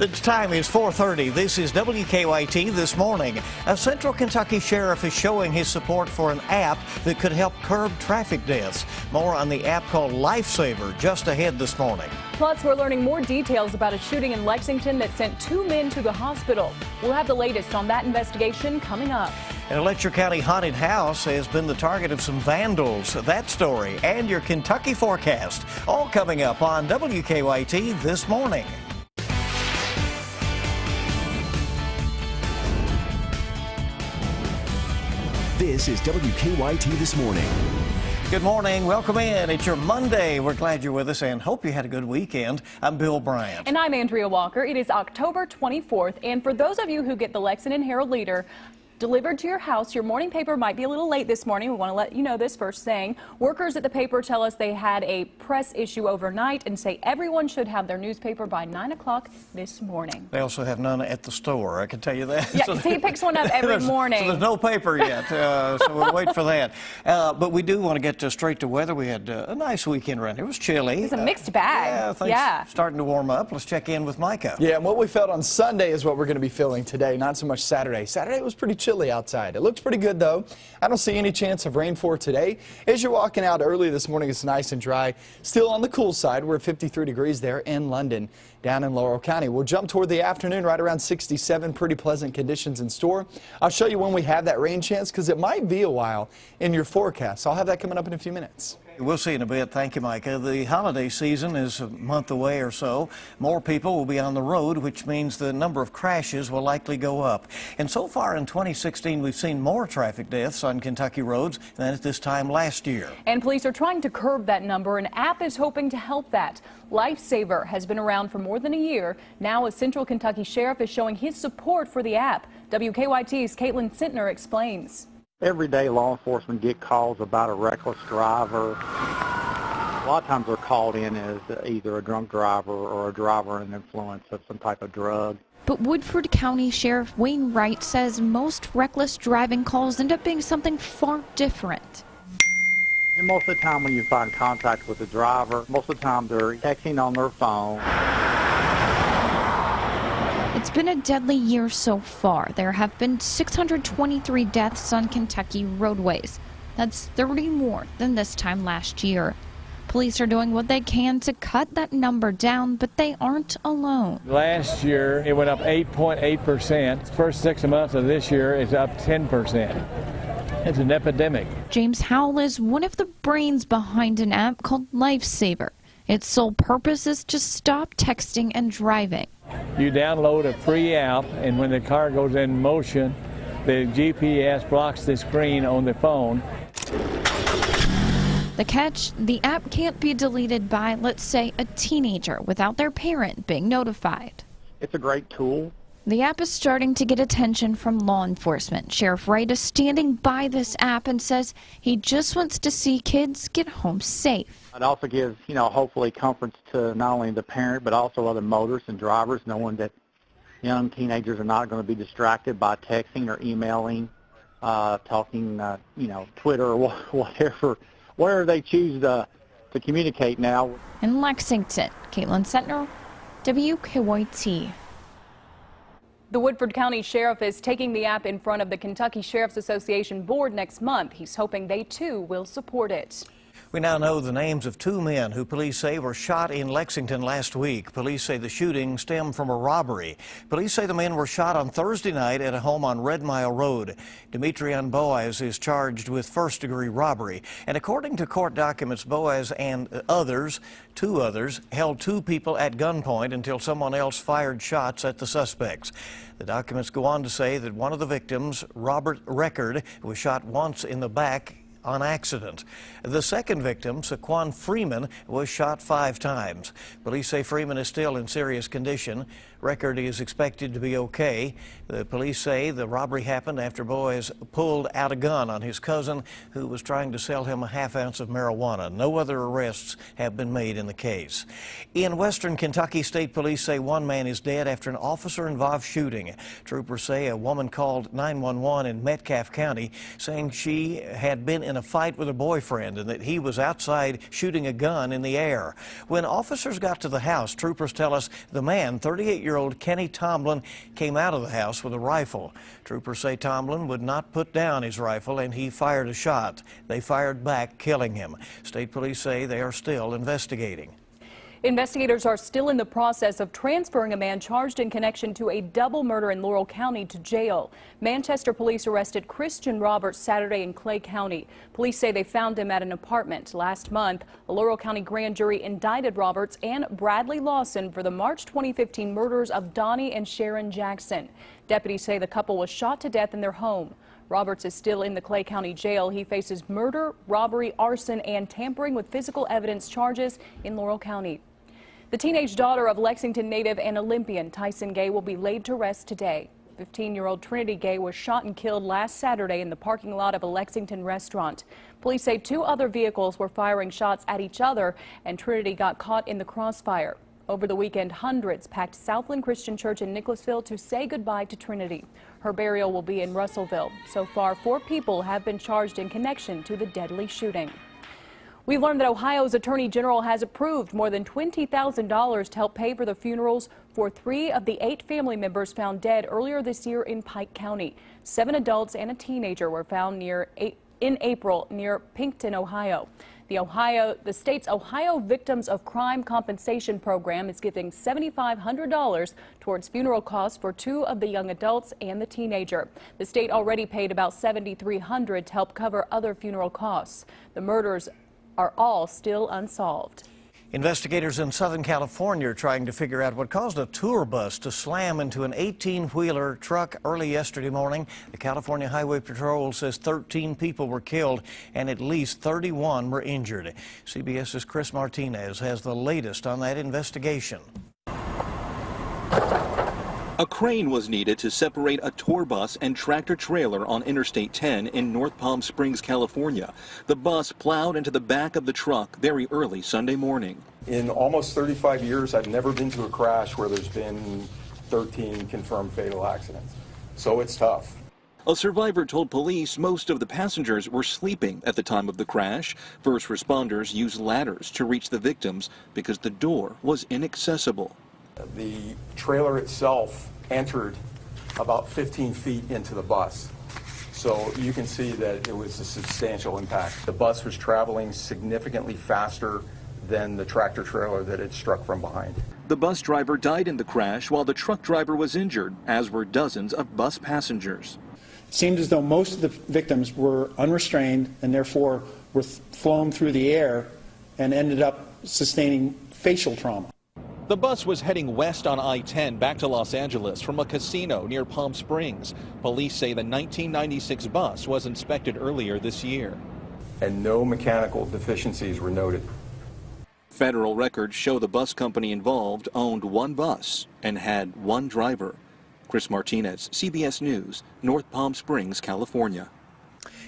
The time is 4.30. This is WKYT This Morning. A Central Kentucky sheriff is showing his support for an app that could help curb traffic deaths. More on the app called Lifesaver just ahead this morning. Plus, we're learning more details about a shooting in Lexington that sent two men to the hospital. We'll have the latest on that investigation coming up. An Letcher County haunted house has been the target of some vandals. That story and your Kentucky forecast all coming up on WKYT This Morning. This is WKYT This Morning. Good morning. Welcome in. It's your Monday. We're glad you're with us and hope you had a good weekend. I'm Bill Bryant. And I'm Andrea Walker. It is October 24th. And for those of you who get the Lexington Herald Leader, delivered to your house. Your morning paper might be a little late this morning. We want to let you know this first thing. Workers at the paper tell us they had a press issue overnight and say everyone should have their newspaper by 9 o'clock this morning. They also have none at the store, I can tell you that. Yeah, so he picks one up every morning. So there's no paper yet, uh, so we'll wait for that. Uh, but we do want to get to straight to weather. We had uh, a nice weekend around here. It was chilly. It's a mixed bag. yeah, things yeah. starting to warm up. Let's check in with Micah. Yeah, and what we felt on Sunday is what we're going to be feeling today, not so much Saturday. Saturday was pretty chilly outside. It looks pretty good, though. I don't see any chance of rain for today. As you're walking out early this morning, it's nice and dry. Still on the cool side. We're at 53 degrees there in London, down in Laurel County. We'll jump toward the afternoon, right around 67. Pretty pleasant conditions in store. I'll show you when we have that rain chance because it might be a while in your forecast. I'll have that coming up in a few minutes. We'll see in a bit. Thank you, Micah. The holiday season is a month away or so. More people will be on the road, which means the number of crashes will likely go up. And so far in 2016, we've seen more traffic deaths on Kentucky roads than at this time last year. And police are trying to curb that number. An app is hoping to help that. Lifesaver has been around for more than a year. Now a Central Kentucky sheriff is showing his support for the app. WKYT's Caitlin Sintner explains. Every day law enforcement get calls about a reckless driver. A lot of times they're called in as either a drunk driver or a driver under influence of some type of drug. But Woodford County Sheriff Wayne Wright says most reckless driving calls end up being something far different. And most of the time when you find contact with the driver, most of the time they're texting on their phone. It's been a deadly year so far. There have been 623 deaths on Kentucky roadways. That's 30 more than this time last year. Police are doing what they can to cut that number down, but they aren't alone. Last year, it went up 8.8%. First six months of this year, it's up 10%. It's an epidemic. James Howell is one of the brains behind an app called Lifesaver. Its sole purpose is to stop texting and driving. You download a free app, and when the car goes in motion, the GPS blocks the screen on the phone. The catch the app can't be deleted by, let's say, a teenager without their parent being notified. It's a great tool. The app is starting to get attention from law enforcement. Sheriff Wright is standing by this app and says he just wants to see kids get home safe. It also gives, you know, hopefully comfort to not only the parent but also other motorists and drivers, knowing that young teenagers are not going to be distracted by texting or emailing, uh, talking, uh, you know, Twitter or whatever, whatever they choose to, to communicate now. In Lexington, Caitlin Sentner, WKYT. The Woodford County Sheriff is taking the app in front of the Kentucky Sheriff's Association Board next month. He's hoping they too will support it. We now know the names of two men who police say were shot in Lexington last week. Police say the shooting stemmed from a robbery. Police say the men were shot on Thursday night at a home on Red Mile Road. Demetrian Boaz is charged with first degree robbery. And according to court documents, Boaz and others, two others, held two people at gunpoint until someone else fired shots at the suspects. The documents go on to say that one of the victims, Robert Record, was shot once in the back on accident. The second victim, Saquon Freeman, was shot five times. Police say Freeman is still in serious condition. Record is expected to be okay. The police say the robbery happened after Boaz pulled out a gun on his cousin who was trying to sell him a half ounce of marijuana. No other arrests have been made in the case. In western Kentucky, state police say one man is dead after an officer-involved shooting. Troopers say a woman called 911 in Metcalfe County saying she had been in a fight with her boyfriend and that he was outside shooting a gun in the air. When officers got to the house, troopers tell us the man, 38-year-old Kenny Tomlin, came out of the house with a rifle. Troopers say Tomlin would not put down his rifle and he fired a shot. They fired back, killing him. State police say they are still investigating. Investigators are still in the process of transferring a man charged in connection to a double murder in Laurel County to jail. Manchester police arrested Christian Roberts Saturday in Clay County. Police say they found him at an apartment. Last month, a Laurel County grand jury indicted Roberts and Bradley Lawson for the March 2015 murders of Donnie and Sharon Jackson. Deputies say the couple was shot to death in their home. Roberts is still in the Clay County Jail. He faces murder, robbery, arson, and tampering with physical evidence charges in Laurel County. The teenage daughter of Lexington native and Olympian Tyson Gay will be laid to rest today. 15-year-old Trinity Gay was shot and killed last Saturday in the parking lot of a Lexington restaurant. Police say two other vehicles were firing shots at each other and Trinity got caught in the crossfire. Over the weekend, hundreds packed Southland Christian Church in Nicholasville to say goodbye to Trinity. Her burial will be in Russellville. So far, four people have been charged in connection to the deadly shooting. We learned that Ohio's Attorney General has approved more than $20,000 to help pay for the funerals for three of the eight family members found dead earlier this year in Pike County. Seven adults and a teenager were found near in April near Piketon, Ohio. The Ohio, the state's Ohio Victims of Crime Compensation Program is giving $7,500 towards funeral costs for two of the young adults and the teenager. The state already paid about $7,300 to help cover other funeral costs. The murders are all still unsolved. Investigators in Southern California are trying to figure out what caused a tour bus to slam into an 18-wheeler truck early yesterday morning. The California Highway Patrol says 13 people were killed and at least 31 were injured. CBS's Chris Martinez has the latest on that investigation. A crane was needed to separate a tour bus and tractor trailer on Interstate 10 in North Palm Springs, California. The bus plowed into the back of the truck very early Sunday morning. In almost 35 years, I've never been to a crash where there's been 13 confirmed fatal accidents. So it's tough. A survivor told police most of the passengers were sleeping at the time of the crash. First responders used ladders to reach the victims because the door was inaccessible. The trailer itself entered about 15 feet into the bus. So you can see that it was a substantial impact. The bus was traveling significantly faster than the tractor trailer that it struck from behind. The bus driver died in the crash while the truck driver was injured, as were dozens of bus passengers. It seemed as though most of the victims were unrestrained and therefore were flown through the air and ended up sustaining facial trauma. The bus was heading west on I-10 back to Los Angeles from a casino near Palm Springs. Police say the 1996 bus was inspected earlier this year. And no mechanical deficiencies were noted. Federal records show the bus company involved owned one bus and had one driver. Chris Martinez, CBS News, North Palm Springs, California.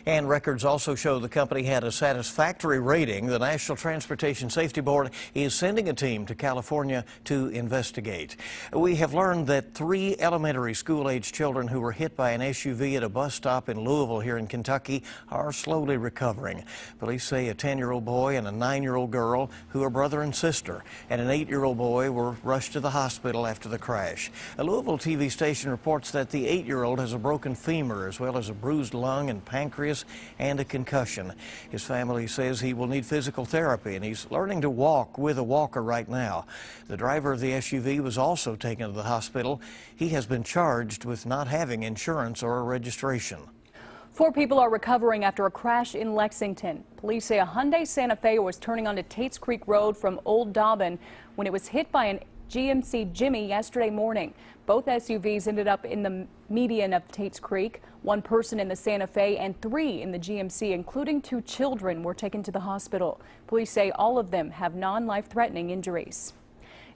And records also show the company had a satisfactory rating. The National Transportation Safety Board is sending a team to California to investigate. We have learned that three elementary school age children who were hit by an SUV at a bus stop in Louisville here in Kentucky are slowly recovering. Police say a 10 year old boy and a 9 year old girl, who are brother and sister, and an 8 year old boy were rushed to the hospital after the crash. A Louisville TV station reports that the 8 year old has a broken femur as well as a bruised lung and pancreas and a concussion. His family says he will need physical therapy and he's learning to walk with a walker right now. The driver of the SUV was also taken to the hospital. He has been charged with not having insurance or a registration. Four people are recovering after a crash in Lexington. Police say a Hyundai Santa Fe was turning onto Tates Creek Road from Old Dobbin when it was hit by an GMC Jimmy yesterday morning. Both SUVs ended up in the median of Tates Creek. One person in the Santa Fe and three in the GMC, including two children, were taken to the hospital. Police say all of them have non-life-threatening injuries.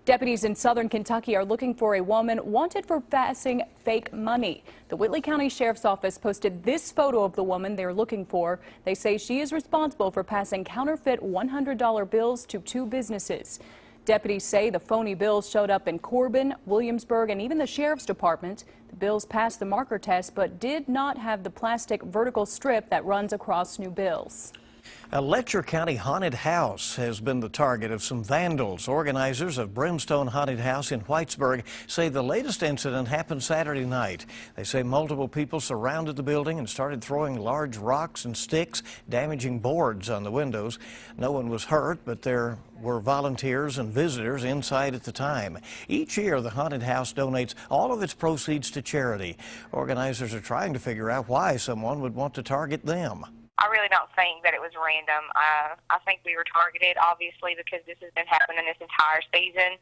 Deputies in southern Kentucky are looking for a woman wanted for passing fake money. The Whitley County Sheriff's Office posted this photo of the woman they're looking for. They say she is responsible for passing counterfeit $100 bills to two businesses. Deputies say the phony bills showed up in Corbin, Williamsburg, and even the Sheriff's Department. The bills passed the marker test but did not have the plastic vertical strip that runs across new bills. A Letcher County haunted house has been the target of some vandals. Organizers of Brimstone Haunted House in Whitesburg say the latest incident happened Saturday night. They say multiple people surrounded the building and started throwing large rocks and sticks, damaging boards on the windows. No one was hurt, but there were volunteers and visitors inside at the time. Each year, the haunted house donates all of its proceeds to charity. Organizers are trying to figure out why someone would want to target them. I really don't think that it was random. Uh, I think we were targeted, obviously, because this has been happening this entire season,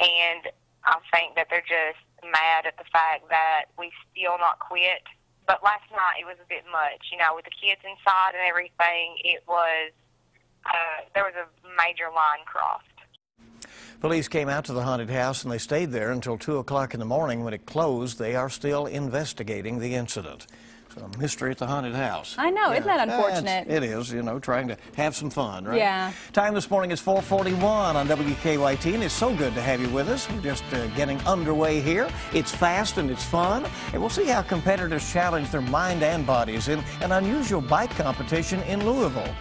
and I think that they're just mad at the fact that we still not quit. But last night it was a bit much, you know, with the kids inside and everything. It was uh, there was a major line crossed. Police came out to the haunted house and they stayed there until 2 o'clock in the morning. When it closed, they are still investigating the incident a mystery at the haunted house. I know, yeah. isn't that unfortunate? it is, you know, trying to have some fun, right? Yeah. Time this morning is 441 on WKYT, and it's so good to have you with us. We're just uh, getting underway here. It's fast and it's fun, and we'll see how competitors challenge their mind and bodies in an unusual bike competition in Louisville.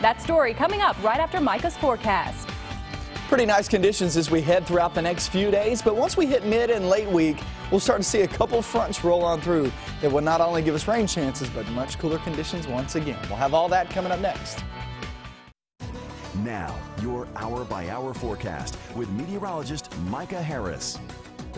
That story coming up right after Micah's forecast. Pretty nice conditions as we head throughout the next few days, but once we hit mid and late week, we'll start to see a couple fronts roll on through that will not only give us rain chances, but much cooler conditions once again. We'll have all that coming up next. Now, your hour by hour forecast with meteorologist Micah Harris.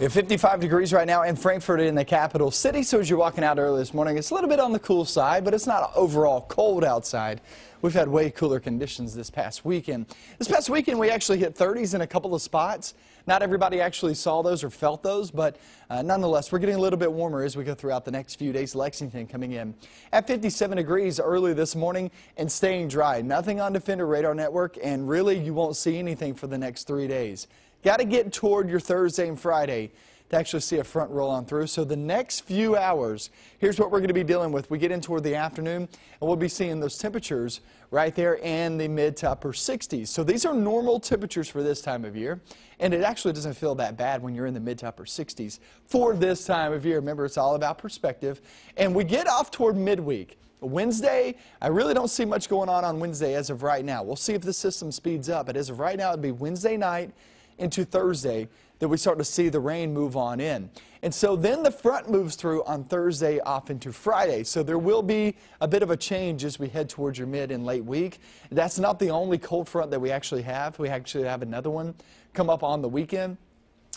We have 55 degrees right now in Frankfort in the capital city. So as you're walking out early this morning, it's a little bit on the cool side, but it's not overall cold outside. We've had way cooler conditions this past weekend. This past weekend, we actually hit 30s in a couple of spots. Not everybody actually saw those or felt those, but uh, nonetheless, we're getting a little bit warmer as we go throughout the next few days. Lexington coming in at 57 degrees early this morning and staying dry. Nothing on Defender Radar Network, and really, you won't see anything for the next three days. Got to get toward your Thursday and Friday to actually see a front roll on through. So the next few hours, here's what we're going to be dealing with. We get in toward the afternoon, and we'll be seeing those temperatures right there in the mid to upper 60s. So these are normal temperatures for this time of year, and it actually doesn't feel that bad when you're in the mid to upper 60s for this time of year. Remember, it's all about perspective. And we get off toward midweek. Wednesday, I really don't see much going on on Wednesday as of right now. We'll see if the system speeds up, but as of right now, it'd be Wednesday night into Thursday that we start to see the rain move on in. And so then the front moves through on Thursday off into Friday. So there will be a bit of a change as we head towards your mid and late week. That's not the only cold front that we actually have. We actually have another one come up on the weekend.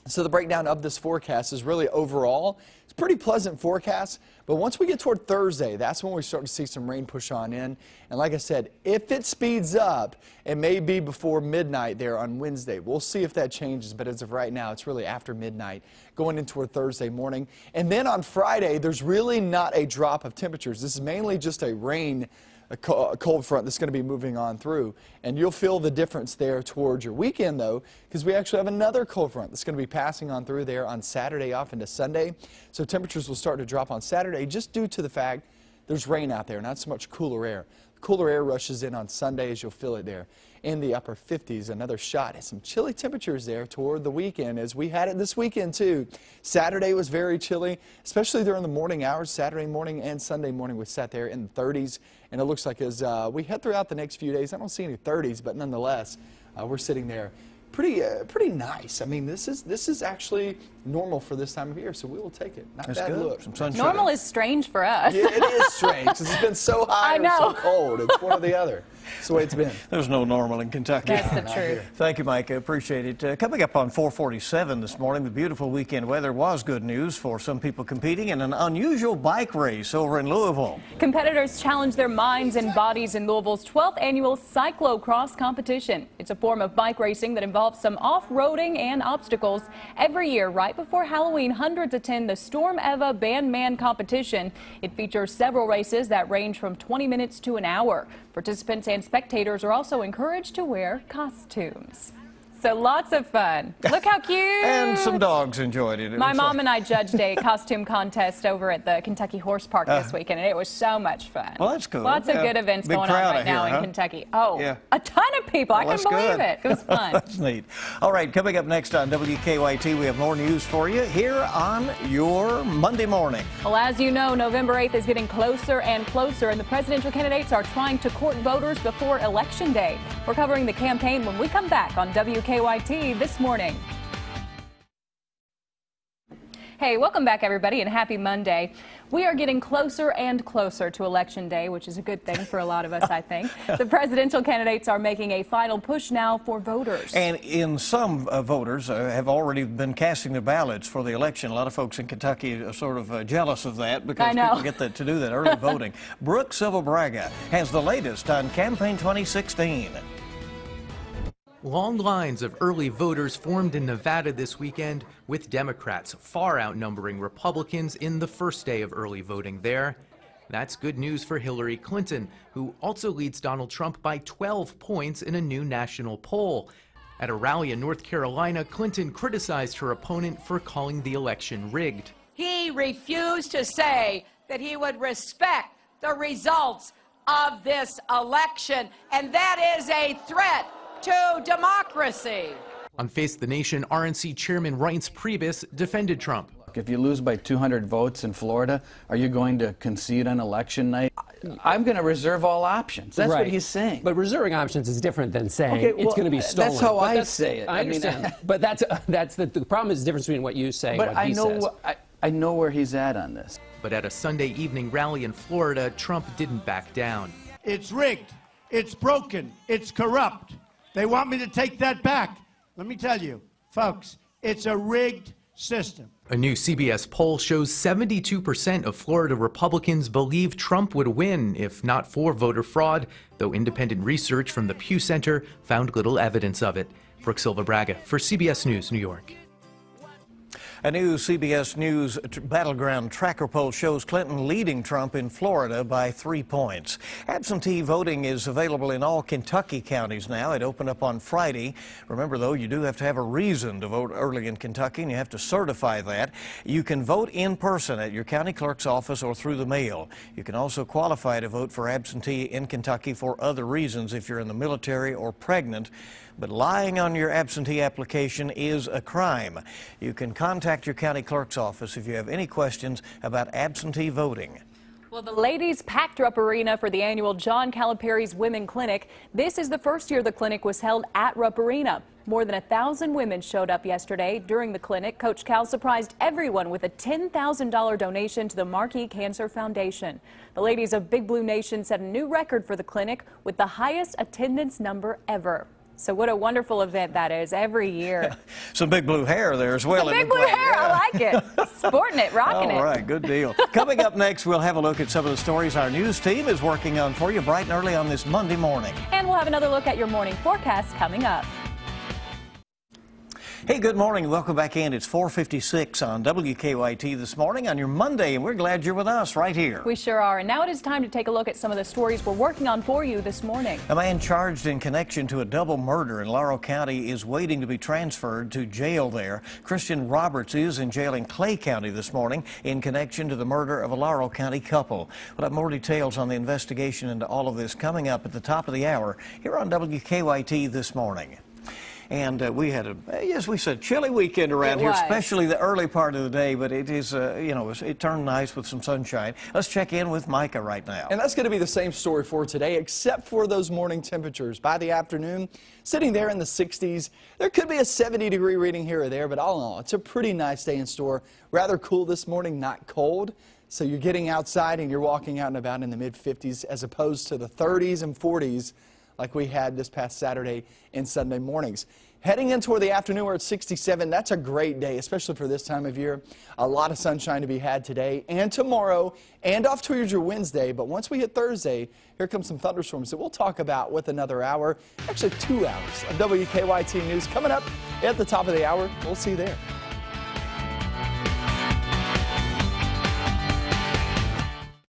So the breakdown of this forecast is really overall, it's pretty pleasant forecast, but once we get toward Thursday, that's when we start to see some rain push on in. And like I said, if it speeds up, it may be before midnight there on Wednesday. We'll see if that changes, but as of right now, it's really after midnight going into toward Thursday morning. And then on Friday, there's really not a drop of temperatures. This is mainly just a rain a cold front that's going to be moving on through. And you'll feel the difference there towards your weekend, though, because we actually have another cold front that's going to be passing on through there on Saturday off into Sunday. So temperatures will start to drop on Saturday just due to the fact there's rain out there, not so much cooler air. Cooler air rushes in on Sunday as you'll feel it there in the upper 50s. Another shot at some chilly temperatures there toward the weekend as we had it this weekend too. Saturday was very chilly, especially during the morning hours. Saturday morning and Sunday morning we sat there in the 30s and it looks like as uh, we head throughout the next few days, I don't see any 30s, but nonetheless, uh, we're sitting there pretty uh, pretty nice. I mean, this is this is actually normal for this time of year, so we will take it. Not That's bad good. look. Some sunshine. Normal is strange for us. Yeah, it is strange because it's been so hot I know. or so cold. It's one or the other. That's the way it's been. There's no normal in Kentucky. That's the truth. Thank you, Mike. I appreciate it. Uh, coming up on 447 this morning, the beautiful weekend weather was good news for some people competing in an unusual bike race over in Louisville. Competitors challenge their minds and bodies in Louisville's 12th annual cyclocross competition. It's a form of bike racing that involves some off-roading and obstacles. Every year, right before Halloween, hundreds attend the Storm Eva Bandman competition. It features several races that range from 20 minutes to an hour. Participants and spectators are also encouraged to wear costumes. So lots of fun. Look how cute. and some dogs enjoyed it. it My mom like... and I judged a costume contest over at the Kentucky Horse Park uh, this weekend, and it was so much fun. Well, that's cool. Lots yeah. of good events Big going on right now here, in huh? Kentucky. Oh, yeah. a ton of people. Well, I couldn't believe good. it. It was fun. that's neat. All right, coming up next on WKYT, we have more news for you here on your Monday morning. Well, as you know, November 8th is getting closer and closer, and the presidential candidates are trying to court voters before Election Day. We're covering the campaign when we come back on WKYT this morning. Hey, welcome back, everybody, and happy Monday. We are getting closer and closer to Election Day, which is a good thing for a lot of us, I think. The presidential candidates are making a final push now for voters. And in some uh, voters uh, have already been casting their ballots for the election. A lot of folks in Kentucky are sort of uh, jealous of that because people get the, to do that early voting. Brooke Silva-Braga has the latest on Campaign 2016. Long lines of early voters formed in Nevada this weekend, with Democrats far outnumbering Republicans in the first day of early voting there. That's good news for Hillary Clinton, who also leads Donald Trump by 12 points in a new national poll. At a rally in North Carolina, Clinton criticized her opponent for calling the election rigged. He refused to say that he would respect the results of this election, and that is a threat to democracy. On Face the Nation, RNC Chairman Reince Priebus defended Trump. If you lose by 200 votes in Florida, are you going to concede on election night? I'm going to reserve all options. That's right. what he's saying. But reserving options is different than saying okay, well, it's going to be stolen. That's how I say it. I understand. I mean, but that's that's the, the problem is the difference between what you say but and what I he know says. I, I know where he's at on this. But at a Sunday evening rally in Florida, Trump didn't back down. It's rigged. It's broken. It's corrupt. They want me to take that back. Let me tell you, folks, it's a rigged system. A new CBS poll shows 72% of Florida Republicans believe Trump would win if not for voter fraud, though independent research from the Pew Center found little evidence of it. Brooke Silva-Braga for CBS News, New York. A new CBS News battleground tracker poll shows Clinton leading Trump in Florida by three points. Absentee voting is available in all Kentucky counties now. It opened up on Friday. Remember, though, you do have to have a reason to vote early in Kentucky, and you have to certify that. You can vote in person at your county clerk's office or through the mail. You can also qualify to vote for absentee in Kentucky for other reasons if you're in the military or pregnant but lying on your absentee application is a crime. You can contact your county clerk's office if you have any questions about absentee voting. Well, the ladies packed Rupp Arena for the annual John Calipari's Women Clinic. This is the first year the clinic was held at Rupp Arena. More than a thousand women showed up yesterday. During the clinic, Coach Cal surprised everyone with a $10,000 donation to the Markey Cancer Foundation. The ladies of Big Blue Nation set a new record for the clinic with the highest attendance number ever. So what a wonderful event that is every year. Some big blue hair there as well. Some big blue hair. Yeah. I like it. Sporting it, rocking it. All right, good deal. Coming up next, we'll have a look at some of the stories our news team is working on for you bright and early on this Monday morning. And we'll have another look at your morning forecast coming up. Hey, good morning. Welcome back in. It's 456 on WKYT this morning on your Monday, and we're glad you're with us right here. We sure are. And now it is time to take a look at some of the stories we're working on for you this morning. A man charged in connection to a double murder in Laurel County is waiting to be transferred to jail there. Christian Roberts is in jail in Clay County this morning in connection to the murder of a Laurel County couple. We'll have more details on the investigation into all of this coming up at the top of the hour here on WKYT this morning. And uh, we had a, yes, we said chilly weekend around here, especially the early part of the day, but it is, uh, you know, it turned nice with some sunshine. Let's check in with Micah right now. And that's going to be the same story for today, except for those morning temperatures. By the afternoon, sitting there in the 60s, there could be a 70 degree reading here or there, but all in all, it's a pretty nice day in store. Rather cool this morning, not cold. So you're getting outside and you're walking out and about in the mid 50s as opposed to the 30s and 40s like we had this past Saturday and Sunday mornings. Heading in toward the afternoon, we're at 67. That's a great day, especially for this time of year. A lot of sunshine to be had today and tomorrow, and off towards your Wednesday. But once we hit Thursday, here comes some thunderstorms that we'll talk about with another hour, actually two hours of WKYT News coming up at the top of the hour. We'll see you there.